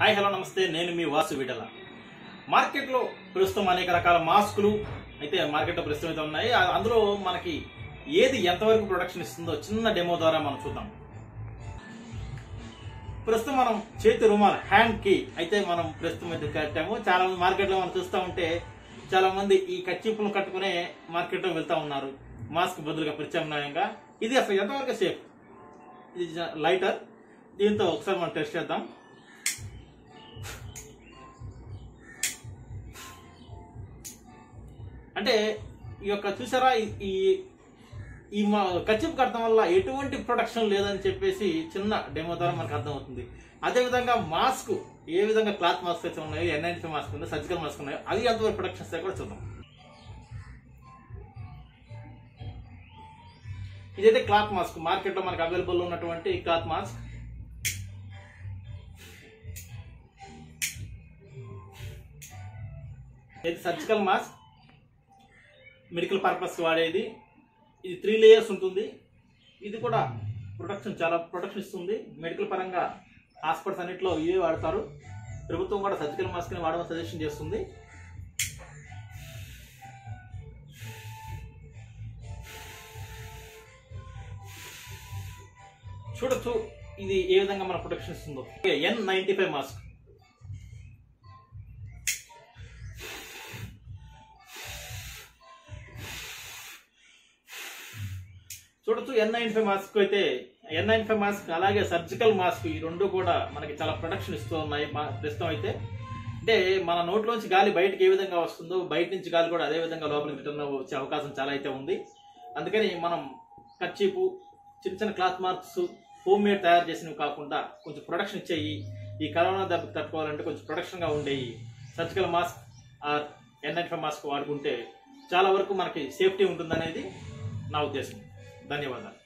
Hi hello నమస్తే. నేను మీ వాసు విడల మార్కెట్లో ప్రస్తుతం అనేక రకాల మాస్కులు అయితే మార్కెట్లో ప్రస్తుతం అయితే ఉన్నాయి. అందులో మనకి ఏది ఎంతవరకు ప్రొడక్షన్ ఇస్తుందో చిన్న డెమో ద్వారా మనం చూద్దాం. ప్రస్తుతం మనం చేతి రుమాల్ హ్యాండ్కి అయితే మనం ప్రస్తుతం అయితే కట్టాము. చాలా మంది మార్కెట్లో మనం చూస్తూ ఉంటే చాలా మంది ఈ కచ్చిప్పులు కట్టుకునే మార్కెట్లో వెళ్తా ఉన్నారు. మాస్క్ బదులుగా ప్రత్యామ్నాయంగా. ఇది అసలు ఎంతవరకు సేఫ్? ఇది లైటర్. దీంతో ఒకసారి మనం టెస్ట్ చేద్దాం. అంటే ఈ యొక్క చూసారా ఈ- ఈ మా కచ్చిపు కడటం వల్ల ఎటువంటి ప్రొటెక్షన్ లేదని చెప్పేసి చిన్న డెమో ద్వారా మనకు అర్థమవుతుంది. అదేవిధంగా మాస్క్ ఏ విధంగా క్లాత్ మాస్క్ అయితే ఉన్నాయో ఎన్ఐన్సీ మాస్క్ ఉందో సర్జికల్ మాస్క్ ఉన్నాయో అవి ఎంతవరకు ప్రొటెక్షన్ ఇస్తాయో కూడా చూద్దాం. ఇదైతే క్లాత్ మాస్క్ మార్కెట్లో మనకు అవైలబుల్ ఉన్నటువంటి క్లాత్ మాస్క్ ఇది సర్జికల్ మాస్క్ మెడికల్ పర్పస్ వాడేది. ఇది త్రీ లేయర్స్ ఉంటుంది. ఇది కూడా ప్రొటెక్షన్ చాలా ప్రొటెక్షన్ ఇస్తుంది. మెడికల్ పరంగా హాస్పిటల్స్ అన్నింటిలో ఇవే వాడతారు. ప్రభుత్వం కూడా సర్జికల్ మాస్క్ని వాడమని సజెషన్ చేస్తుంది. చూడొచ్చు ఇది ఏ విధంగా మన ప్రొటెక్షన్ ఇస్తుందో. ఎన్ నైంటీ ఫైవ్ మాస్క్ చూడొచ్చు ఎన్ నైన్ ఫైవ్ మాస్క్ అయితే ఎన్ నైన్ ఫైవ్ మాస్క్ అలాగే సర్జికల్ మాస్క్ ఈ రెండు కూడా మనకి చాలా ప్రొటెక్షన్ ఇస్తూ ఉన్నాయి మా- ప్రస్తుతం అయితే. అంటే మన నోట్లోంచి గాలి బయటకి ఏ విధంగా వస్తుందో బయట నుంచి గాలి కూడా అదే విధంగా లోపలికి రిటర్న్ వచ్చే అవకాశం చాలా అయితే ఉంది. అందుకని మనం కచ్చీపు చిన్న చిన్న క్లాత్ మార్క్స్ హోమ్ మేడ్ తయారు చేసినవి కాకుండా కొంచెం ప్రొడక్షన్ ఇచ్చేయి. ఈ కరోనా దెబ్బకి తట్టుకోవాలంటే కొంచెం ప్రొడక్షన్గా ఉండేవి surgical mask or N nine five mask వాడుకుంటే చాలా వరకు మనకి సేఫ్టీ ఉంటుందనేది నా ఉద్దేశం. ధన్యవాదాలు